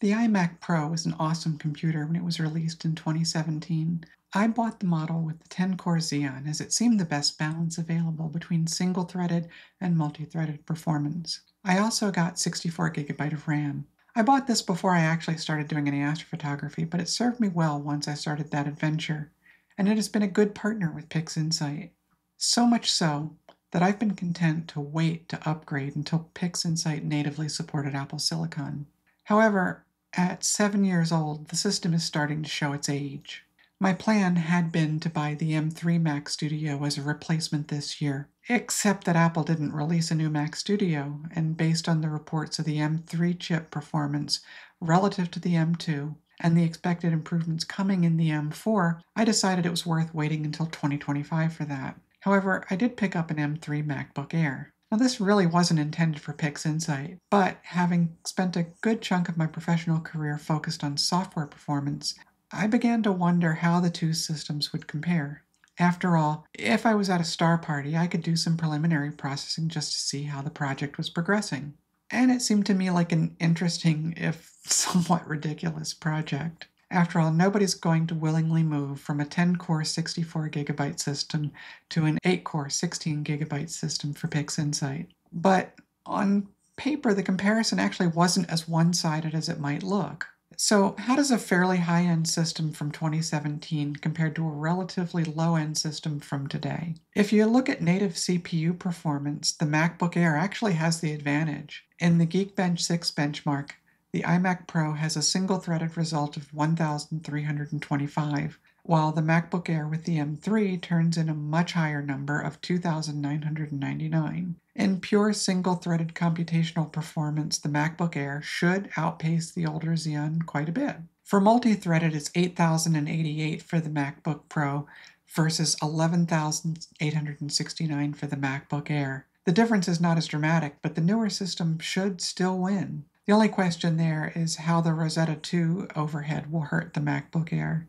The iMac Pro was an awesome computer when it was released in 2017. I bought the model with the 10 core Xeon as it seemed the best balance available between single threaded and multi threaded performance. I also got 64 gigabyte of RAM. I bought this before I actually started doing any astrophotography, but it served me well once I started that adventure, and it has been a good partner with PixInsight. So much so that I've been content to wait to upgrade until PixInsight natively supported Apple Silicon. However, at seven years old, the system is starting to show its age. My plan had been to buy the M3 Mac Studio as a replacement this year, except that Apple didn't release a new Mac Studio, and based on the reports of the M3 chip performance relative to the M2 and the expected improvements coming in the M4, I decided it was worth waiting until 2025 for that. However, I did pick up an M3 MacBook Air. Now, this really wasn't intended for PixInsight, but having spent a good chunk of my professional career focused on software performance, I began to wonder how the two systems would compare. After all, if I was at a star party, I could do some preliminary processing just to see how the project was progressing. And it seemed to me like an interesting, if somewhat ridiculous, project. After all, nobody's going to willingly move from a 10 core 64 gigabyte system to an 8 core 16 gigabyte system for PixInsight. But on paper, the comparison actually wasn't as one sided as it might look. So, how does a fairly high end system from 2017 compare to a relatively low end system from today? If you look at native CPU performance, the MacBook Air actually has the advantage. In the Geekbench 6 benchmark, the iMac Pro has a single threaded result of 1,325, while the MacBook Air with the M3 turns in a much higher number of 2,999. In pure single threaded computational performance, the MacBook Air should outpace the older Xeon quite a bit. For multi threaded, it's 8,088 for the MacBook Pro versus 11,869 for the MacBook Air. The difference is not as dramatic, but the newer system should still win. The only question there is how the Rosetta 2 overhead will hurt the MacBook Air.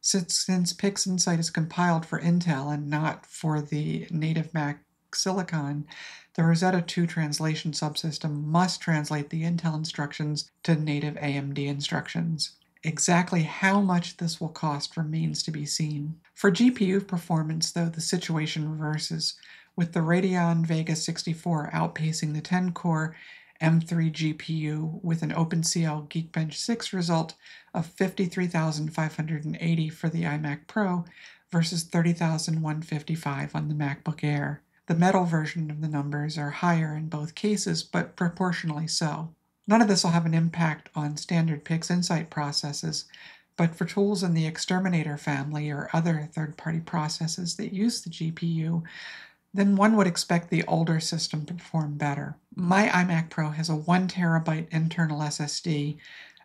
Since, since PixInsight is compiled for Intel and not for the native Mac Silicon, the Rosetta 2 translation subsystem must translate the Intel instructions to native AMD instructions. Exactly how much this will cost remains to be seen. For GPU performance, though, the situation reverses, with the Radeon Vega 64 outpacing the 10 core M3 GPU with an OpenCL Geekbench 6 result of 53,580 for the iMac Pro versus 30,155 on the MacBook Air. The metal version of the numbers are higher in both cases, but proportionally so. None of this will have an impact on standard PixInsight processes, but for tools in the XTerminator family or other third party processes that use the GPU, then one would expect the older system to perform better. My iMac Pro has a 1 terabyte internal SSD,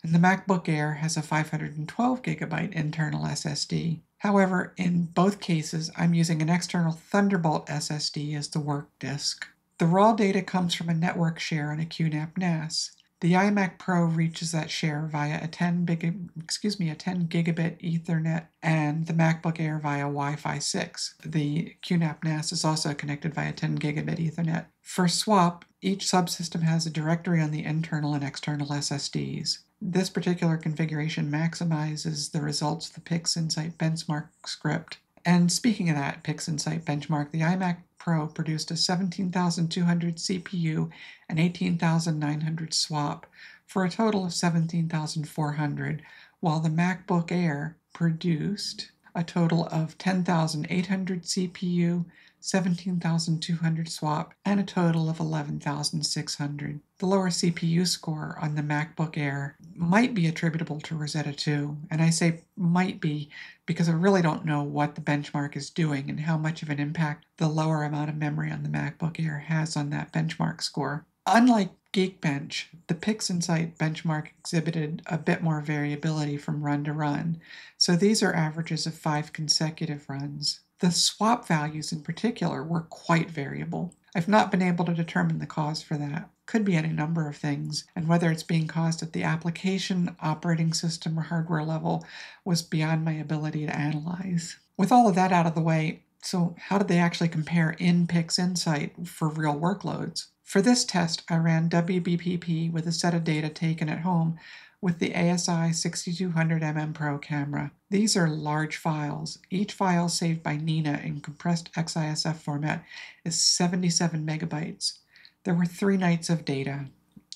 and the MacBook Air has a 512 gigabyte internal SSD. However, in both cases, I'm using an external Thunderbolt SSD as the work disk. The raw data comes from a network share on a QNAP NAS. The iMac Pro reaches that share via a 10 big, excuse me, a 10 gigabit Ethernet and the MacBook Air via Wi-Fi 6. The QNAP NAS is also connected via 10 gigabit Ethernet. For swap, each subsystem has a directory on the internal and external SSDs. This particular configuration maximizes the results of the PixInsight benchmark script. And speaking of that PixInsight benchmark, the iMac Pro produced a 17,200 CPU and 18,900 swap for a total of 17,400, while the MacBook Air produced a total of 10,800 CPU, 17,200 swap, and a total of 11,600. The lower CPU score on the MacBook Air might be attributable to Rosetta 2, and I say might be because I really don't know what the benchmark is doing and how much of an impact the lower amount of memory on the MacBook Air has on that benchmark score. Unlike Geekbench, the PixInsight benchmark exhibited a bit more variability from run to run, so these are averages of five consecutive runs. The swap values in particular were quite variable. I've not been able to determine the cause for that. Could be any number of things, and whether it's being caused at the application, operating system, or hardware level was beyond my ability to analyze. With all of that out of the way, so how did they actually compare in PixInsight for real workloads? For this test, I ran WBPP with a set of data taken at home with the ASI 6200mm Pro camera. These are large files. Each file saved by NINA in compressed XISF format is 77 megabytes. There were three nights of data.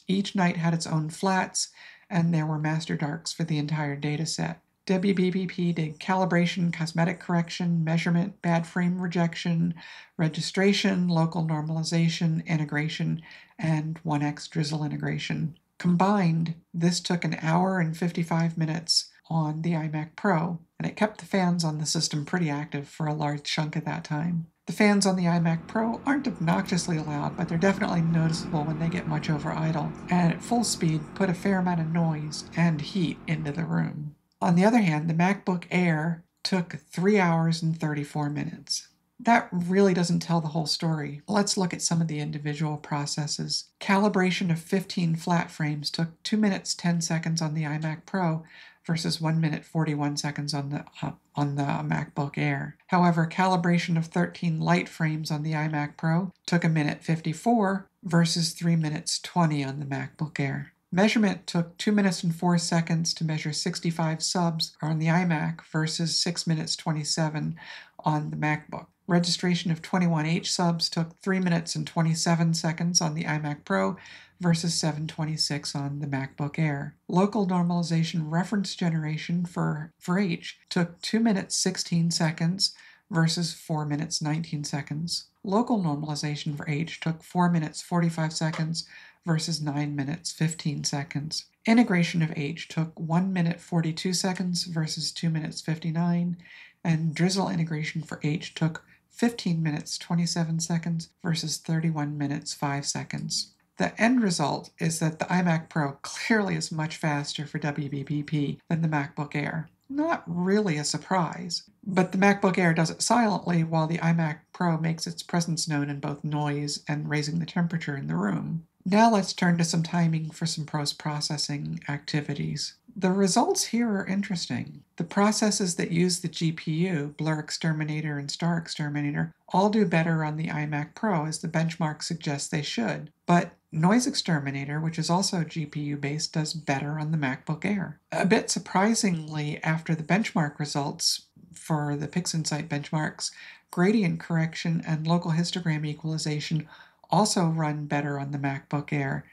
Each night had its own flats, and there were master darks for the entire dataset. WBPP did calibration, cosmetic correction, measurement, bad frame rejection, registration, local normalization, integration, and 1x drizzle integration. Combined, this took an hour and 55 minutes on the iMac Pro, and it kept the fans on the system pretty active for a large chunk of that time. The fans on the iMac Pro aren't obnoxiously loud, but they're definitely noticeable when they get much over idle, and at full speed put a fair amount of noise and heat into the room. On the other hand, the MacBook Air took 3 hours and 34 minutes. That really doesn't tell the whole story. Let's look at some of the individual processes. Calibration of 15 flat frames took 2 minutes 10 seconds on the iMac Pro versus 1 minute 41 seconds on the uh, on the MacBook Air. However, calibration of 13 light frames on the iMac Pro took a minute 54 versus 3 minutes 20 on the MacBook Air. Measurement took 2 minutes and 4 seconds to measure 65 subs on the iMac versus 6 minutes 27 on the MacBook. Registration of 21H subs took 3 minutes and 27 seconds on the iMac Pro versus 726 on the MacBook Air. Local normalization reference generation for, for H took 2 minutes 16 seconds versus 4 minutes 19 seconds. Local normalization for H took 4 minutes 45 seconds versus 9 minutes 15 seconds. Integration of H took 1 minute 42 seconds versus 2 minutes 59, and drizzle integration for H took 15 minutes 27 seconds versus 31 minutes 5 seconds. The end result is that the iMac Pro clearly is much faster for WBPP than the MacBook Air. Not really a surprise, but the MacBook Air does it silently while the iMac Pro makes its presence known in both noise and raising the temperature in the room. Now let's turn to some timing for some post-processing activities. The results here are interesting. The processes that use the GPU, BlurXTerminator and StarXTerminator, all do better on the iMac Pro as the benchmark suggests they should. But NoiseXTerminator, which is also GPU based, does better on the MacBook Air. A bit surprisingly, after the benchmark results for the PixInsight benchmarks, gradient correction and local histogram equalization also run better on the MacBook Air,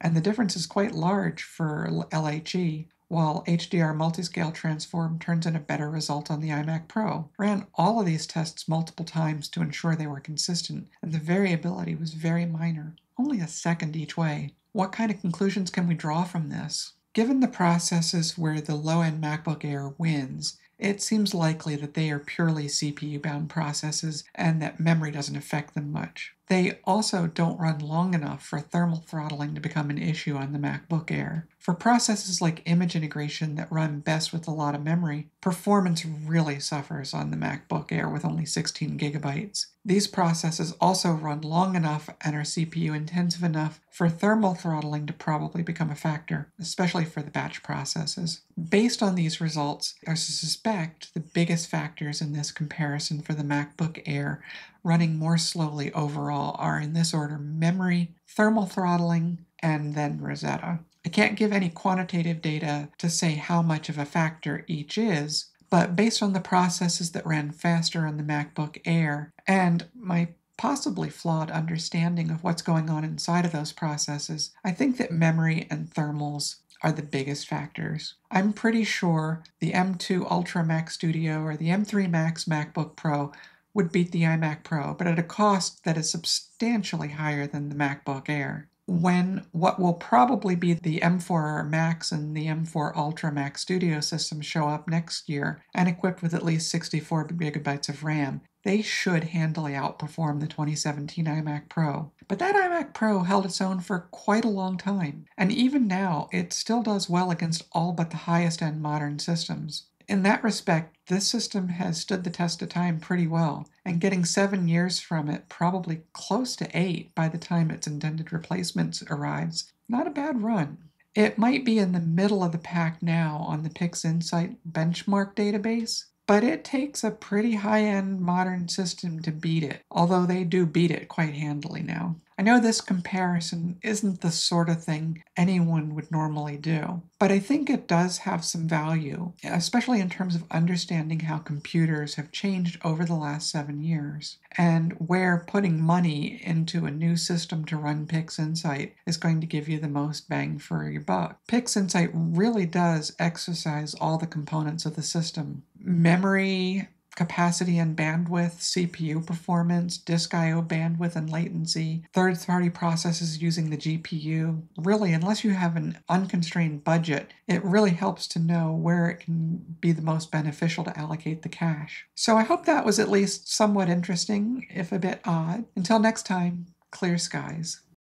and the difference is quite large for LHE, while HDR Multiscale Transform turns in a better result on the iMac Pro. Ran all of these tests multiple times to ensure they were consistent, and the variability was very minor, only a second each way. What kind of conclusions can we draw from this? Given the processes where the low end MacBook Air wins, it seems likely that they are purely CPU bound processes and that memory doesn't affect them much. They also don't run long enough for thermal throttling to become an issue on the MacBook Air. For processes like image integration that run best with a lot of memory, performance really suffers on the MacBook Air with only 16 gigabytes. These processes also run long enough and are CPU intensive enough for thermal throttling to probably become a factor, especially for the batch processes. Based on these results, I suspect the biggest factors in this comparison for the MacBook Air running more slowly overall are in this order memory, thermal throttling, and then Rosetta. I can't give any quantitative data to say how much of a factor each is, but based on the processes that ran faster on the MacBook Air and my possibly flawed understanding of what's going on inside of those processes, I think that memory and thermals are the biggest factors. I'm pretty sure the M2 Ultra Mac Studio or the M3 Max MacBook Pro would beat the iMac Pro, but at a cost that is substantially higher than the MacBook Air. When what will probably be the M4 Max and the M4 Ultra Mac Studio systems show up next year and equipped with at least 64 gigabytes of RAM, they should handily outperform the 2017 iMac Pro. But that iMac Pro held its own for quite a long time, and even now it still does well against all but the highest end modern systems in that respect, this system has stood the test of time pretty well, and getting seven years from it, probably close to eight by the time its intended replacement arrives, not a bad run. It might be in the middle of the pack now on the PixInsight benchmark database, but it takes a pretty high end modern system to beat it, although they do beat it quite handily now. I know this comparison isn't the sort of thing anyone would normally do, but I think it does have some value, especially in terms of understanding how computers have changed over the last seven years and where putting money into a new system to run PixInsight is going to give you the most bang for your buck. PixInsight really does exercise all the components of the system memory, capacity and bandwidth, CPU performance, disk I/O bandwidth and latency, third-party processes using the GPU. Really, unless you have an unconstrained budget, it really helps to know where it can be the most beneficial to allocate the cash. So I hope that was at least somewhat interesting, if a bit odd. Until next time, clear skies.